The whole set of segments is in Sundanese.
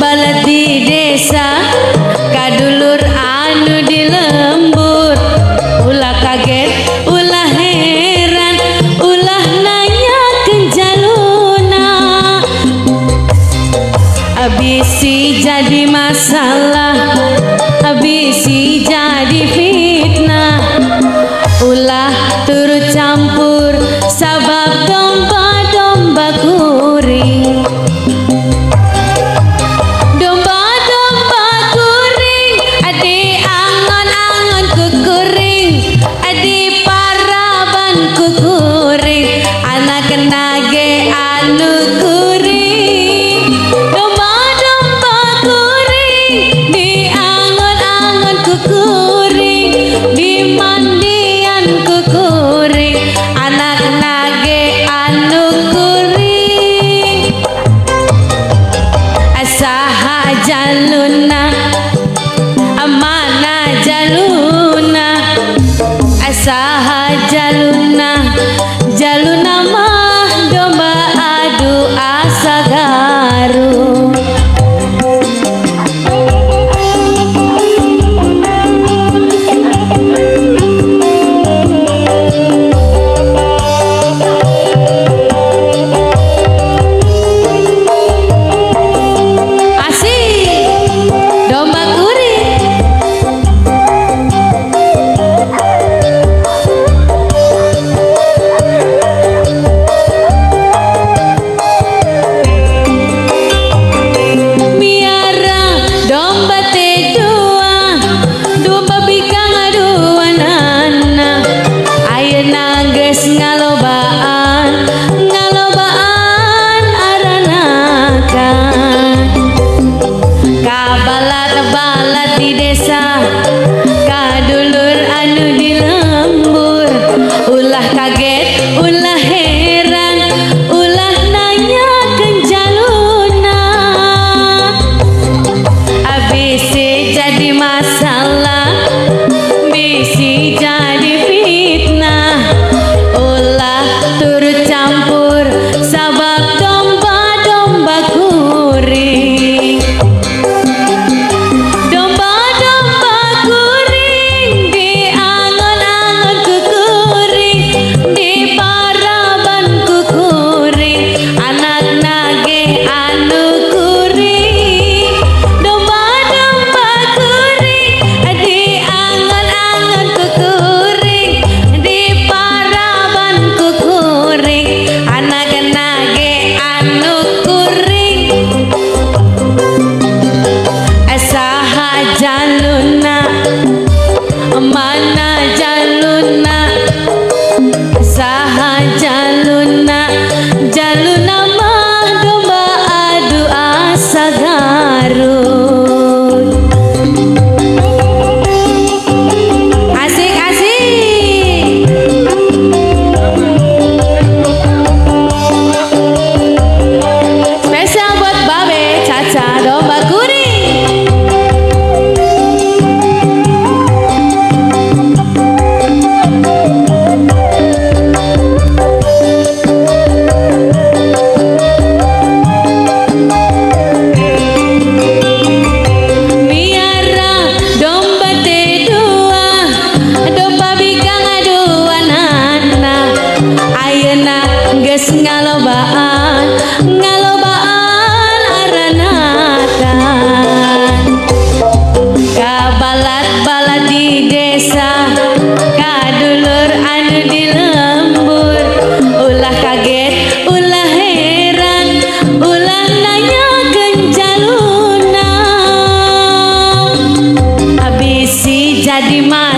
balati desa kadulur anu di lembur. Ulah kaget ulah heran ulah nanya ke jaluna. Abisi jadi masalah kuring dimandian ku kuring anak nage anu kuring asaha jaluna जैसा geus ngalobaan ngalobaan aranatan. Ka balat-balat di desa ka dulur anu di lembur. Ulah kaget ulah heran ulah nanya kenjaluna habis si jadi mas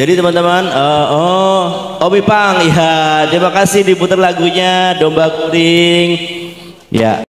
Jadi teman-teman, eh, oh, Omi Pang, ya, terima kasih diputar lagunya Domba Kuring. Ya.